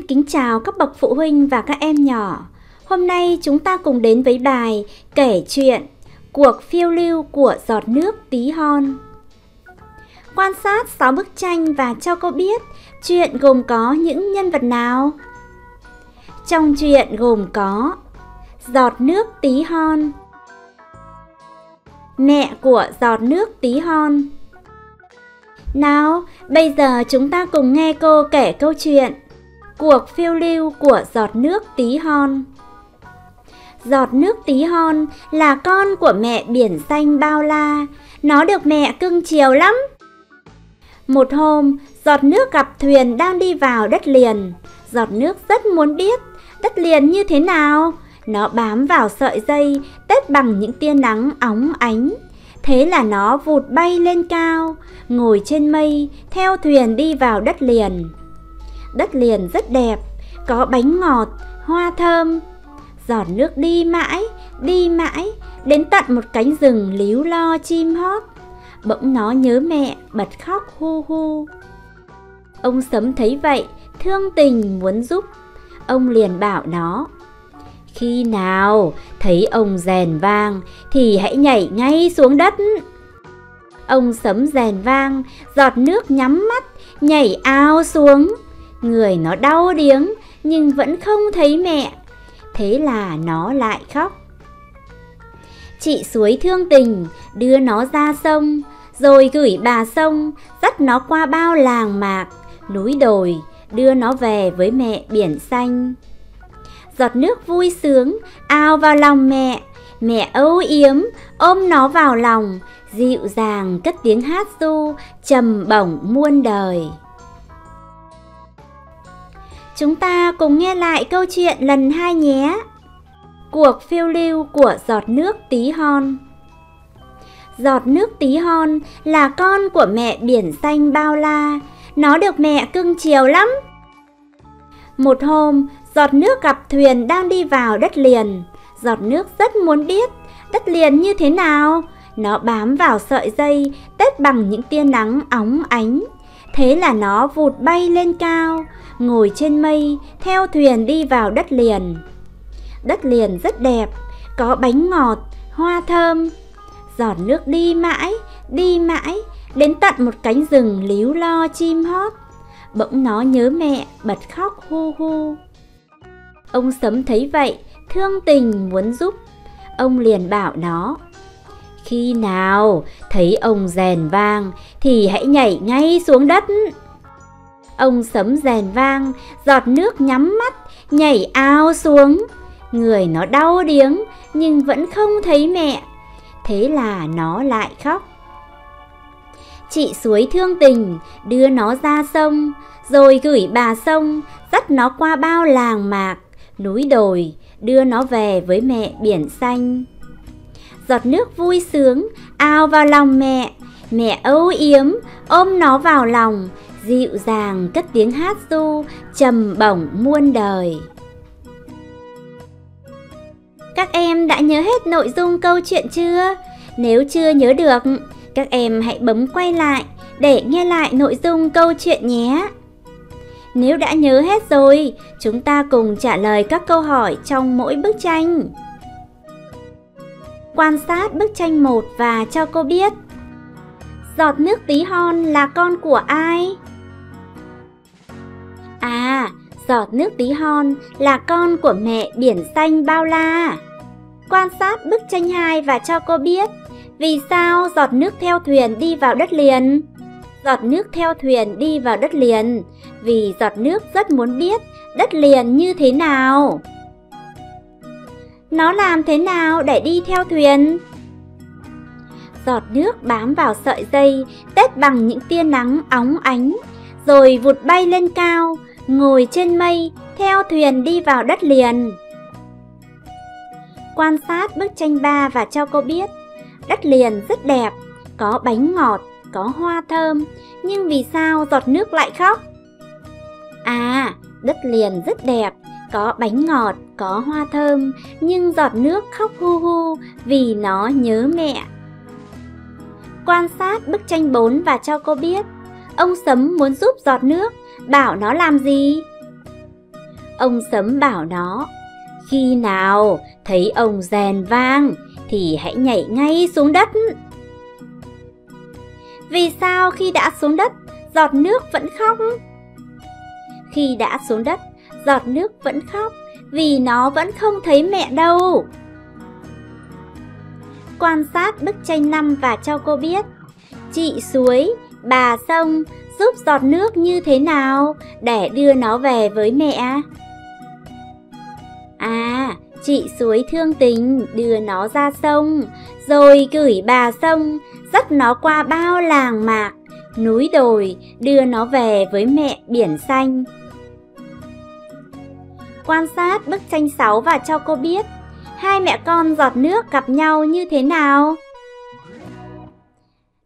Xin kính chào các bậc phụ huynh và các em nhỏ. Hôm nay chúng ta cùng đến với bài kể chuyện Cuộc phiêu lưu của giọt nước tí hon. Quan sát 6 bức tranh và cho cô biết chuyện gồm có những nhân vật nào. Trong chuyện gồm có Giọt nước tí hon Mẹ của giọt nước tí hon Nào, bây giờ chúng ta cùng nghe cô kể câu chuyện Cuộc phiêu lưu của giọt nước tí hon. Giọt nước tí hon là con của mẹ biển xanh bao la. Nó được mẹ cưng chiều lắm. Một hôm, giọt nước gặp thuyền đang đi vào đất liền. Giọt nước rất muốn biết đất liền như thế nào? Nó bám vào sợi dây tết bằng những tia nắng óng ánh. Thế là nó vụt bay lên cao Ngồi trên mây theo thuyền đi vào đất liền. Đất liền rất đẹp, có bánh ngọt, hoa thơm. Giọt nước đi mãi, đi mãi, đến tận một cánh rừng líu lo chim hót. Bỗng nó nhớ mẹ, bật khóc hu hu. Ông sấm thấy vậy, thương tình muốn giúp. Ông liền bảo nó, khi nào thấy ông rèn vang thì hãy nhảy ngay xuống đất. Ông sấm rèn vang, giọt nước nhắm mắt, nhảy ao xuống. Người nó đau điếng nhưng vẫn không thấy mẹ. Thế là nó lại khóc. Chị suối thương tình đưa nó ra sông, rồi gửi bà sông dắt nó qua bao làng mạc, núi đồi, đưa nó về với mẹ biển xanh. Giọt nước vui sướng ao vào lòng mẹ, mẹ âu yếm ôm nó vào lòng, dịu dàng cất tiếng hát du trầm bổng muôn đời. Chúng ta cùng nghe lại câu chuyện lần hai nhé. Cuộc phiêu lưu của giọt nước tí hon Giọt nước tí hon là con của mẹ biển xanh bao la, nó được mẹ cưng chiều lắm. Một hôm, giọt nước gặp thuyền đang đi vào đất liền. Giọt nước rất muốn biết đất liền như thế nào. Nó bám vào sợi dây, tết bằng những tia nắng óng ánh. Thế là nó vụt bay lên cao, ngồi trên mây, theo thuyền đi vào đất liền. Đất liền rất đẹp, có bánh ngọt, hoa thơm. Giọt nước đi mãi, đi mãi, đến tận một cánh rừng líu lo chim hót. Bỗng nó nhớ mẹ, bật khóc hu hu. Ông sấm thấy vậy, thương tình muốn giúp. Ông liền bảo nó, khi nào thấy ông rèn vang thì hãy nhảy ngay xuống đất. Ông sấm rèn vang, giọt nước nhắm mắt, nhảy ao xuống. Người nó đau điếng nhưng vẫn không thấy mẹ. Thế là nó lại khóc. Chị suối thương tình đưa nó ra sông, rồi gửi bà sông dắt nó qua bao làng mạc, núi đồi, đưa nó về với mẹ biển xanh. Giọt nước vui sướng ao vào lòng mẹ, mẹ âu yếm ôm nó vào lòng, dịu dàng cất tiếng hát du trầm bổng muôn đời. Các em đã nhớ hết nội dung câu chuyện chưa? Nếu chưa nhớ được các em hãy bấm quay lại để nghe lại nội dung câu chuyện nhé. Nếu đã nhớ hết rồi chúng ta cùng trả lời các câu hỏi trong mỗi bức tranh quan sát bức tranh 1 và cho cô biết giọt nước tí hon là con của ai À, giọt nước tí hon là con của mẹ biển xanh bao la. Quan sát bức tranh 2 và cho cô biết vì sao giọt nước theo thuyền đi vào đất liền. Giọt nước theo thuyền đi vào đất liền vì giọt nước rất muốn biết đất liền như thế nào. Nó làm thế nào để đi theo thuyền? Giọt nước bám vào sợi dây, tết bằng những tia nắng óng ánh, rồi vụt bay lên cao, ngồi trên mây, theo thuyền đi vào đất liền. Quan sát bức tranh ba và cho cô biết, đất liền rất đẹp, có bánh ngọt, có hoa thơm, nhưng vì sao giọt nước lại khóc? À, đất liền rất đẹp, có bánh ngọt, có hoa thơm, nhưng giọt nước khóc hu hu vì nó nhớ mẹ. Quan sát bức tranh 4 và cho cô biết, ông Sấm muốn giúp giọt nước, bảo nó làm gì? ông sấm bảo nó, khi nào thấy ông rèn vang thì hãy nhảy ngay xuống đất. Vì sao khi đã xuống đất, giọt nước vẫn khóc? Khi đã xuống đất, giọt nước vẫn khóc vì nó vẫn không thấy mẹ đâu. Quan sát bức tranh năm và cho cô biết, chị suối, bà sông giúp giọt nước như thế nào để đưa nó về với mẹ. À, chị suối thương tình đưa nó ra sông, rồi gửi bà sông dắt nó qua bao làng mạc, núi đồi đưa nó về với mẹ biển xanh. Quan sát bức tranh 6 và cho cô biết hai mẹ con giọt nước gặp nhau như thế nào.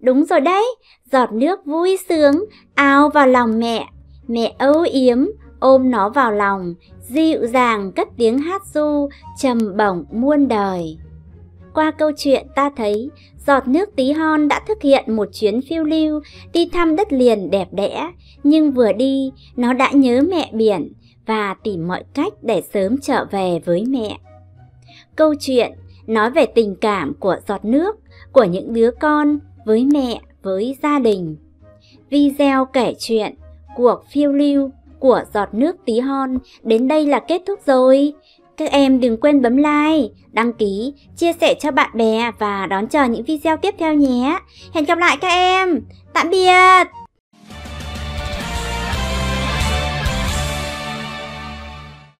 Đúng rồi đấy, giọt nước vui sướng, ao vào lòng mẹ. Mẹ âu yếm, ôm nó vào lòng, dịu dàng cất tiếng hát du, trầm bổng muôn đời. Qua câu chuyện ta thấy, giọt nước tí hon đã thực hiện một chuyến phiêu lưu đi thăm đất liền đẹp đẽ, nhưng vừa đi, nó đã nhớ mẹ biển và tìm mọi cách để sớm trở về với mẹ. Câu chuyện nói về tình cảm của giọt nước, của những đứa con với mẹ, với gia đình. Video kể chuyện, cuộc phiêu lưu của giọt nước tí hon đến đây là kết thúc rồi. Các em đừng quên bấm like, đăng ký, chia sẻ cho bạn bè và đón chờ những video tiếp theo nhé. Hẹn gặp lại các em. Tạm biệt.